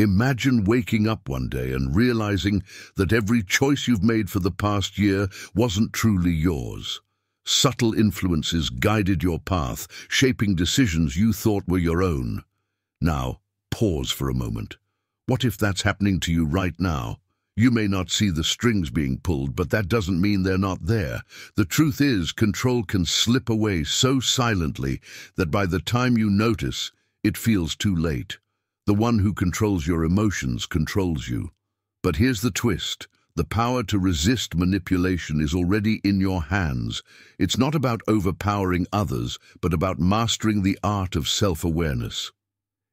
Imagine waking up one day and realizing that every choice you've made for the past year wasn't truly yours. Subtle influences guided your path, shaping decisions you thought were your own. Now, pause for a moment. What if that's happening to you right now? You may not see the strings being pulled, but that doesn't mean they're not there. The truth is, control can slip away so silently that by the time you notice, it feels too late. The one who controls your emotions controls you. But here's the twist. The power to resist manipulation is already in your hands. It's not about overpowering others, but about mastering the art of self-awareness.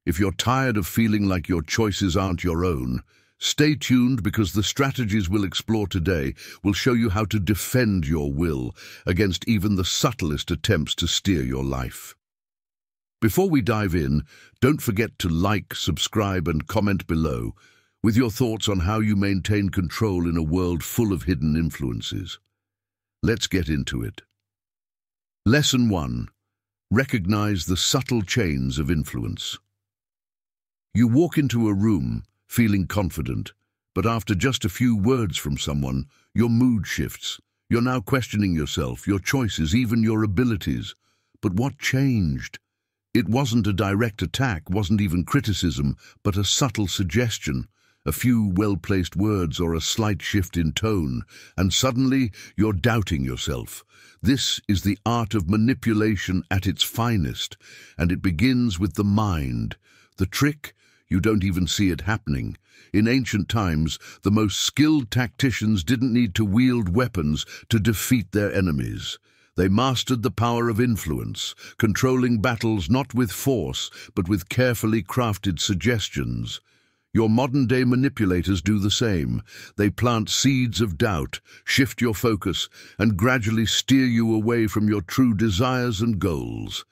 If you're tired of feeling like your choices aren't your own, stay tuned because the strategies we'll explore today will show you how to defend your will against even the subtlest attempts to steer your life. Before we dive in, don't forget to like, subscribe and comment below with your thoughts on how you maintain control in a world full of hidden influences. Let's get into it. Lesson 1. Recognize the subtle chains of influence. You walk into a room feeling confident, but after just a few words from someone, your mood shifts. You're now questioning yourself, your choices, even your abilities. But what changed? It wasn't a direct attack, wasn't even criticism, but a subtle suggestion, a few well-placed words or a slight shift in tone, and suddenly you're doubting yourself. This is the art of manipulation at its finest, and it begins with the mind. The trick you don't even see it happening. In ancient times, the most skilled tacticians didn't need to wield weapons to defeat their enemies. They mastered the power of influence, controlling battles not with force, but with carefully crafted suggestions. Your modern-day manipulators do the same. They plant seeds of doubt, shift your focus, and gradually steer you away from your true desires and goals.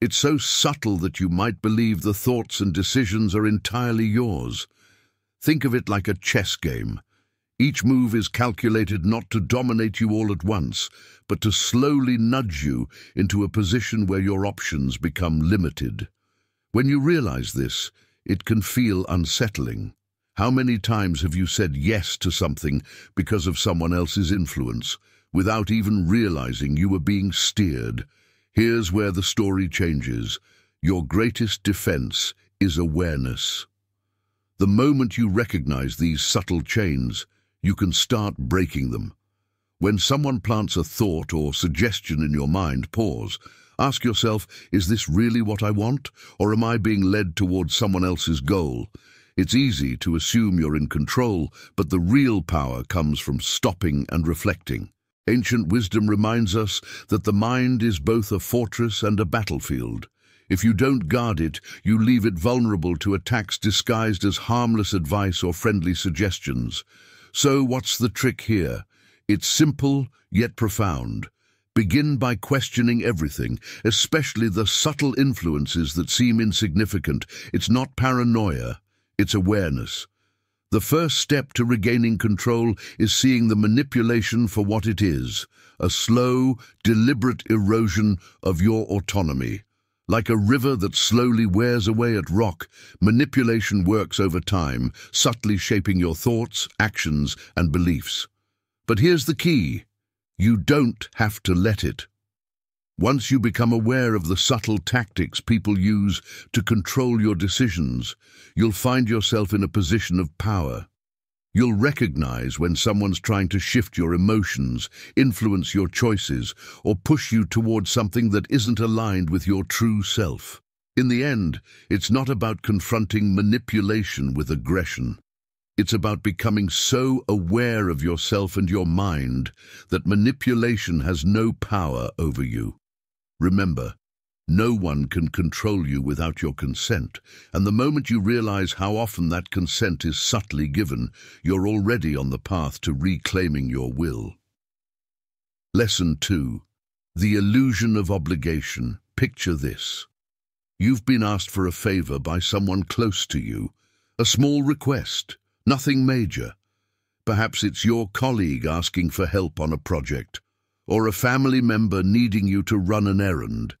It's so subtle that you might believe the thoughts and decisions are entirely yours. Think of it like a chess game. Each move is calculated not to dominate you all at once, but to slowly nudge you into a position where your options become limited. When you realize this, it can feel unsettling. How many times have you said yes to something because of someone else's influence, without even realizing you were being steered? Here's where the story changes. Your greatest defense is awareness. The moment you recognize these subtle chains, you can start breaking them. When someone plants a thought or suggestion in your mind, pause. Ask yourself, is this really what I want, or am I being led towards someone else's goal? It's easy to assume you're in control, but the real power comes from stopping and reflecting. Ancient wisdom reminds us that the mind is both a fortress and a battlefield. If you don't guard it, you leave it vulnerable to attacks disguised as harmless advice or friendly suggestions. So what's the trick here? It's simple, yet profound. Begin by questioning everything, especially the subtle influences that seem insignificant. It's not paranoia, it's awareness. The first step to regaining control is seeing the manipulation for what it is, a slow, deliberate erosion of your autonomy. Like a river that slowly wears away at rock, manipulation works over time, subtly shaping your thoughts, actions, and beliefs. But here's the key. You don't have to let it. Once you become aware of the subtle tactics people use to control your decisions, you'll find yourself in a position of power. You'll recognize when someone's trying to shift your emotions, influence your choices, or push you towards something that isn't aligned with your true self. In the end, it's not about confronting manipulation with aggression. It's about becoming so aware of yourself and your mind that manipulation has no power over you. Remember, no one can control you without your consent, and the moment you realize how often that consent is subtly given, you're already on the path to reclaiming your will. Lesson 2. The Illusion of Obligation. Picture this. You've been asked for a favor by someone close to you, a small request, nothing major. Perhaps it's your colleague asking for help on a project, or a family member needing you to run an errand.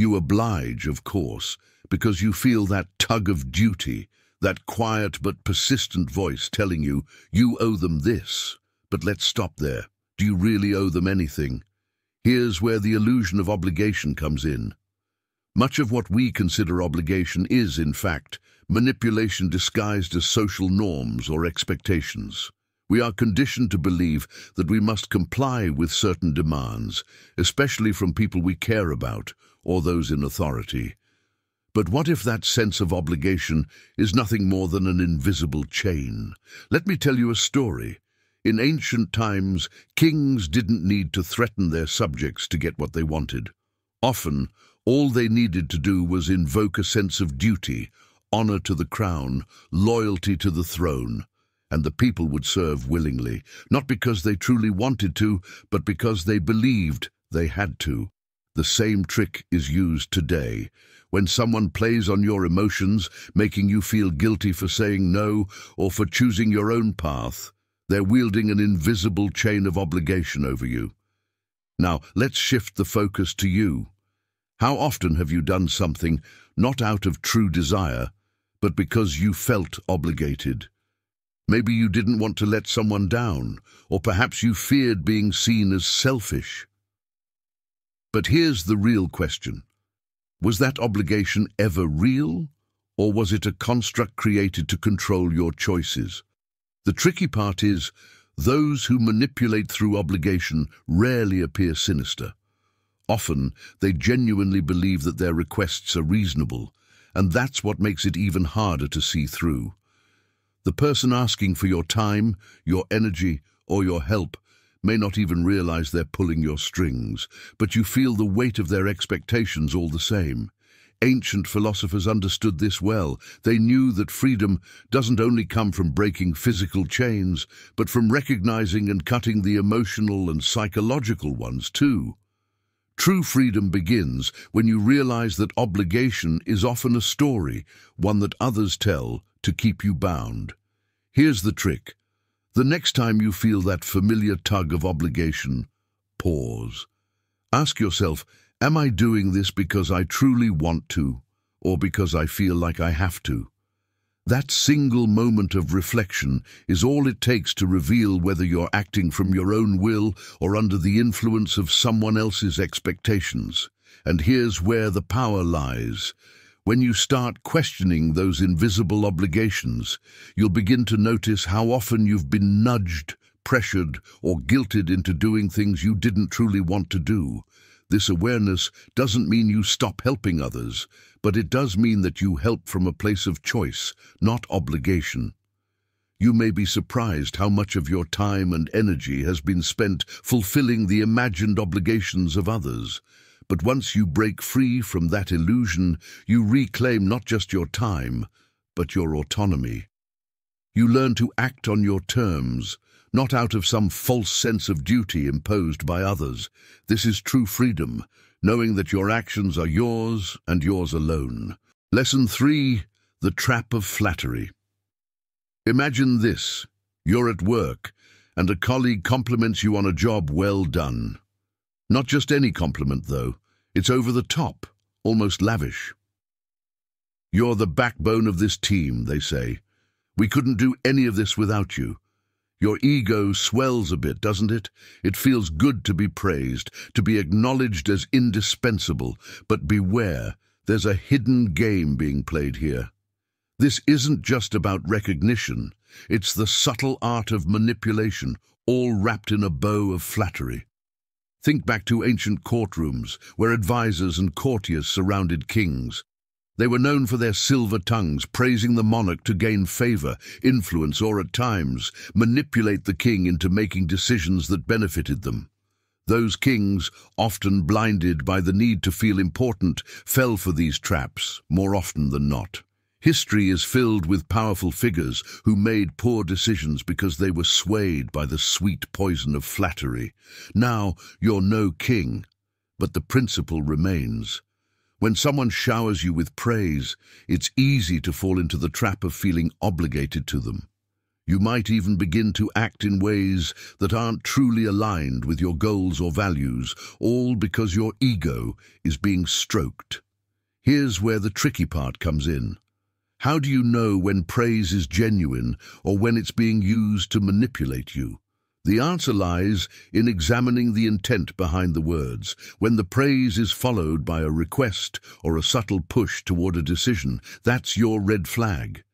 You oblige, of course, because you feel that tug of duty, that quiet but persistent voice telling you, you owe them this. But let's stop there. Do you really owe them anything? Here's where the illusion of obligation comes in. Much of what we consider obligation is, in fact, manipulation disguised as social norms or expectations. We are conditioned to believe that we must comply with certain demands, especially from people we care about or those in authority. But what if that sense of obligation is nothing more than an invisible chain? Let me tell you a story. In ancient times, kings didn't need to threaten their subjects to get what they wanted. Often, all they needed to do was invoke a sense of duty, honor to the crown, loyalty to the throne, and the people would serve willingly, not because they truly wanted to, but because they believed they had to. The same trick is used today. When someone plays on your emotions, making you feel guilty for saying no or for choosing your own path, they're wielding an invisible chain of obligation over you. Now, let's shift the focus to you. How often have you done something not out of true desire, but because you felt obligated? Maybe you didn't want to let someone down, or perhaps you feared being seen as selfish. But here's the real question. Was that obligation ever real, or was it a construct created to control your choices? The tricky part is, those who manipulate through obligation rarely appear sinister. Often, they genuinely believe that their requests are reasonable, and that's what makes it even harder to see through. The person asking for your time, your energy, or your help may not even realize they're pulling your strings, but you feel the weight of their expectations all the same. Ancient philosophers understood this well. They knew that freedom doesn't only come from breaking physical chains, but from recognizing and cutting the emotional and psychological ones too. True freedom begins when you realize that obligation is often a story, one that others tell to keep you bound. Here's the trick. The next time you feel that familiar tug of obligation, pause. Ask yourself, am I doing this because I truly want to, or because I feel like I have to? That single moment of reflection is all it takes to reveal whether you're acting from your own will or under the influence of someone else's expectations. And here's where the power lies. When you start questioning those invisible obligations, you'll begin to notice how often you've been nudged, pressured, or guilted into doing things you didn't truly want to do. This awareness doesn't mean you stop helping others, but it does mean that you help from a place of choice, not obligation. You may be surprised how much of your time and energy has been spent fulfilling the imagined obligations of others. But once you break free from that illusion, you reclaim not just your time, but your autonomy. You learn to act on your terms, not out of some false sense of duty imposed by others. This is true freedom, knowing that your actions are yours and yours alone. Lesson 3. The Trap of Flattery Imagine this. You're at work, and a colleague compliments you on a job well done. Not just any compliment, though. It's over the top, almost lavish. You're the backbone of this team, they say. We couldn't do any of this without you. Your ego swells a bit, doesn't it? It feels good to be praised, to be acknowledged as indispensable. But beware, there's a hidden game being played here. This isn't just about recognition. It's the subtle art of manipulation, all wrapped in a bow of flattery. Think back to ancient courtrooms, where advisers and courtiers surrounded kings. They were known for their silver tongues, praising the monarch to gain favor, influence, or at times, manipulate the king into making decisions that benefited them. Those kings, often blinded by the need to feel important, fell for these traps, more often than not. History is filled with powerful figures who made poor decisions because they were swayed by the sweet poison of flattery. Now you're no king, but the principle remains. When someone showers you with praise, it's easy to fall into the trap of feeling obligated to them. You might even begin to act in ways that aren't truly aligned with your goals or values, all because your ego is being stroked. Here's where the tricky part comes in. How do you know when praise is genuine or when it's being used to manipulate you? The answer lies in examining the intent behind the words. When the praise is followed by a request or a subtle push toward a decision, that's your red flag.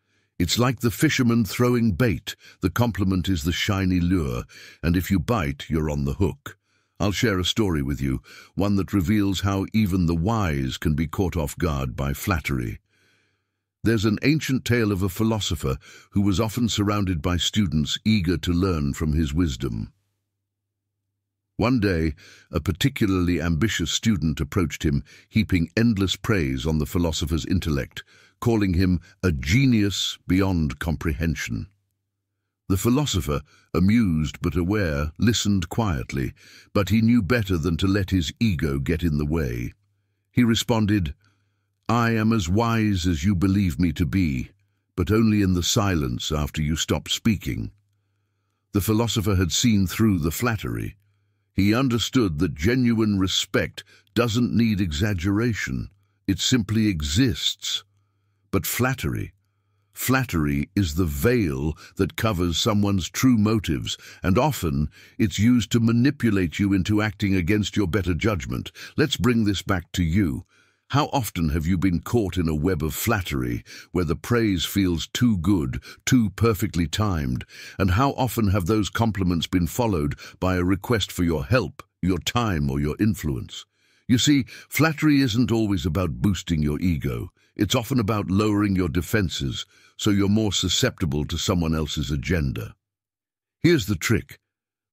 It's like the fisherman throwing bait. The compliment is the shiny lure, and if you bite, you're on the hook. I'll share a story with you, one that reveals how even the wise can be caught off guard by flattery. There's an ancient tale of a philosopher who was often surrounded by students eager to learn from his wisdom. One day, a particularly ambitious student approached him, heaping endless praise on the philosopher's intellect, calling him a genius beyond comprehension. The philosopher, amused but aware, listened quietly, but he knew better than to let his ego get in the way. He responded, I am as wise as you believe me to be, but only in the silence after you stop speaking. The philosopher had seen through the flattery. He understood that genuine respect doesn't need exaggeration. It simply exists. But flattery, flattery is the veil that covers someone's true motives, and often it's used to manipulate you into acting against your better judgment. Let's bring this back to you. How often have you been caught in a web of flattery where the praise feels too good, too perfectly timed, and how often have those compliments been followed by a request for your help, your time or your influence? You see, flattery isn't always about boosting your ego. It's often about lowering your defenses so you're more susceptible to someone else's agenda. Here's the trick.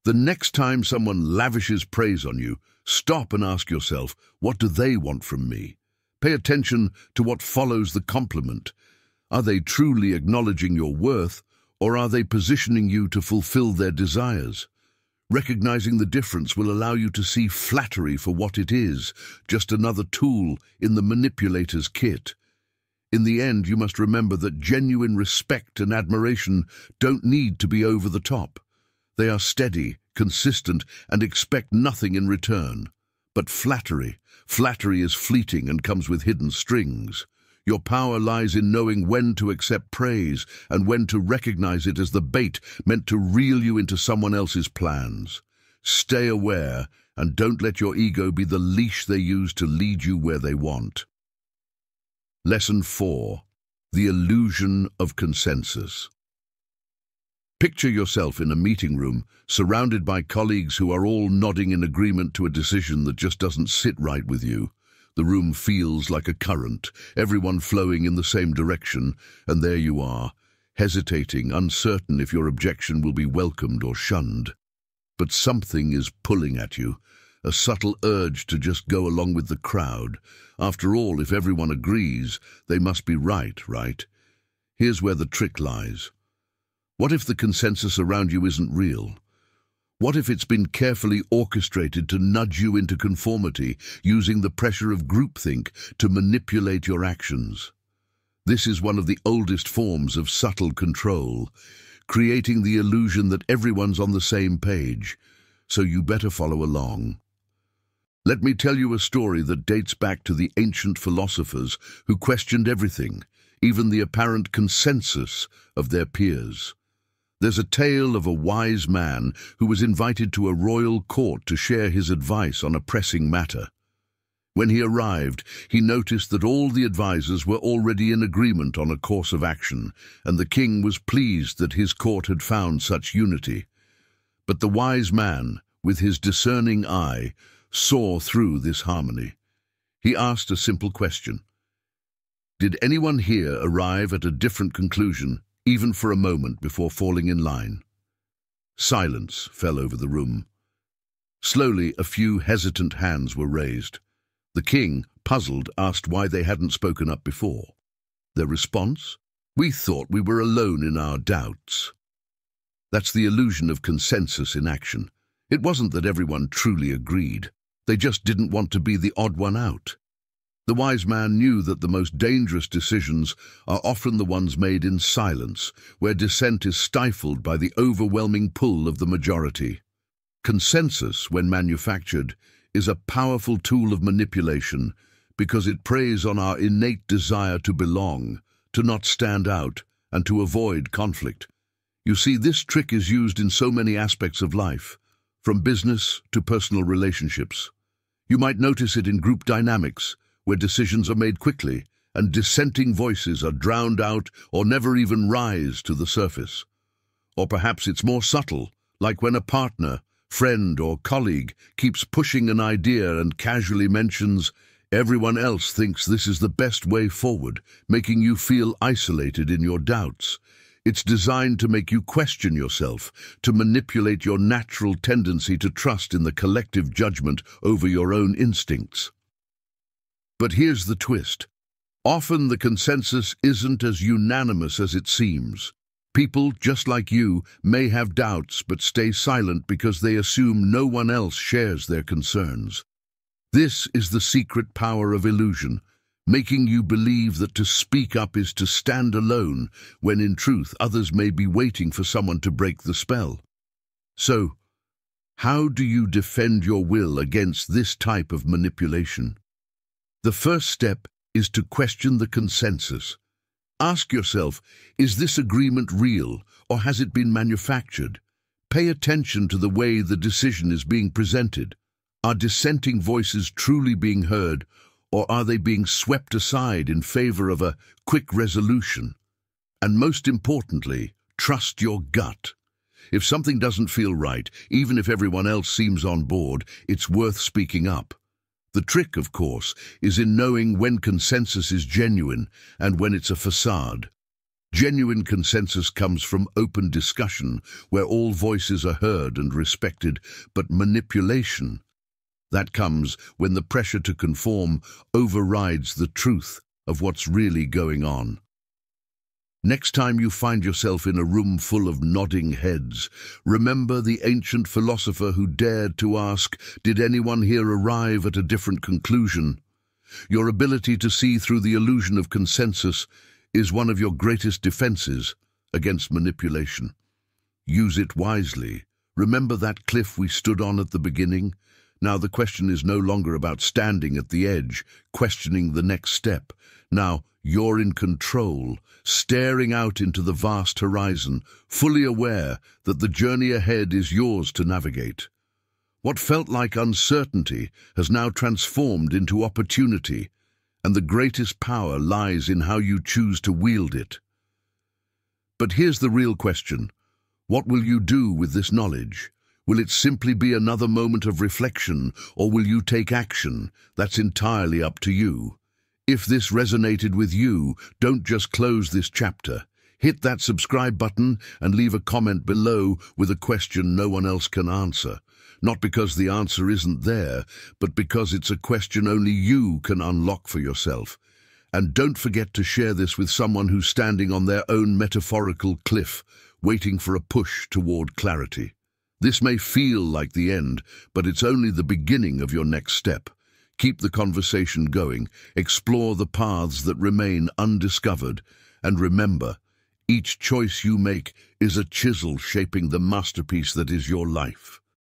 The next time someone lavishes praise on you, stop and ask yourself, what do they want from me? Pay attention to what follows the compliment. Are they truly acknowledging your worth, or are they positioning you to fulfill their desires? Recognizing the difference will allow you to see flattery for what it is, just another tool in the manipulator's kit. In the end, you must remember that genuine respect and admiration don't need to be over the top. They are steady, consistent, and expect nothing in return. But flattery, Flattery is fleeting and comes with hidden strings. Your power lies in knowing when to accept praise and when to recognize it as the bait meant to reel you into someone else's plans. Stay aware and don't let your ego be the leash they use to lead you where they want. Lesson 4. The Illusion of Consensus Picture yourself in a meeting room, surrounded by colleagues who are all nodding in agreement to a decision that just doesn't sit right with you. The room feels like a current, everyone flowing in the same direction, and there you are, hesitating, uncertain if your objection will be welcomed or shunned. But something is pulling at you, a subtle urge to just go along with the crowd. After all, if everyone agrees, they must be right, right? Here's where the trick lies. What if the consensus around you isn't real? What if it's been carefully orchestrated to nudge you into conformity, using the pressure of groupthink to manipulate your actions? This is one of the oldest forms of subtle control, creating the illusion that everyone's on the same page, so you better follow along. Let me tell you a story that dates back to the ancient philosophers who questioned everything, even the apparent consensus of their peers. There's a tale of a wise man who was invited to a royal court to share his advice on a pressing matter. When he arrived, he noticed that all the advisers were already in agreement on a course of action, and the king was pleased that his court had found such unity. But the wise man, with his discerning eye, saw through this harmony. He asked a simple question. Did anyone here arrive at a different conclusion even for a moment before falling in line. Silence fell over the room. Slowly, a few hesitant hands were raised. The king, puzzled, asked why they hadn't spoken up before. Their response? We thought we were alone in our doubts. That's the illusion of consensus in action. It wasn't that everyone truly agreed. They just didn't want to be the odd one out. The wise man knew that the most dangerous decisions are often the ones made in silence, where dissent is stifled by the overwhelming pull of the majority. Consensus, when manufactured, is a powerful tool of manipulation because it preys on our innate desire to belong, to not stand out, and to avoid conflict. You see, this trick is used in so many aspects of life, from business to personal relationships. You might notice it in group dynamics, where decisions are made quickly and dissenting voices are drowned out or never even rise to the surface. Or perhaps it's more subtle, like when a partner, friend or colleague keeps pushing an idea and casually mentions, everyone else thinks this is the best way forward, making you feel isolated in your doubts. It's designed to make you question yourself, to manipulate your natural tendency to trust in the collective judgment over your own instincts. But here's the twist. Often the consensus isn't as unanimous as it seems. People, just like you, may have doubts but stay silent because they assume no one else shares their concerns. This is the secret power of illusion, making you believe that to speak up is to stand alone, when in truth others may be waiting for someone to break the spell. So, how do you defend your will against this type of manipulation? The first step is to question the consensus. Ask yourself, is this agreement real or has it been manufactured? Pay attention to the way the decision is being presented. Are dissenting voices truly being heard or are they being swept aside in favor of a quick resolution? And most importantly, trust your gut. If something doesn't feel right, even if everyone else seems on board, it's worth speaking up. The trick, of course, is in knowing when consensus is genuine and when it's a facade. Genuine consensus comes from open discussion, where all voices are heard and respected, but manipulation, that comes when the pressure to conform overrides the truth of what's really going on. Next time you find yourself in a room full of nodding heads, remember the ancient philosopher who dared to ask, did anyone here arrive at a different conclusion? Your ability to see through the illusion of consensus is one of your greatest defenses against manipulation. Use it wisely. Remember that cliff we stood on at the beginning? Now the question is no longer about standing at the edge, questioning the next step. Now, you're in control, staring out into the vast horizon, fully aware that the journey ahead is yours to navigate. What felt like uncertainty has now transformed into opportunity, and the greatest power lies in how you choose to wield it. But here's the real question. What will you do with this knowledge? Will it simply be another moment of reflection, or will you take action? That's entirely up to you. If this resonated with you, don't just close this chapter. Hit that subscribe button and leave a comment below with a question no one else can answer. Not because the answer isn't there, but because it's a question only you can unlock for yourself. And don't forget to share this with someone who's standing on their own metaphorical cliff, waiting for a push toward clarity. This may feel like the end, but it's only the beginning of your next step. Keep the conversation going, explore the paths that remain undiscovered, and remember, each choice you make is a chisel shaping the masterpiece that is your life.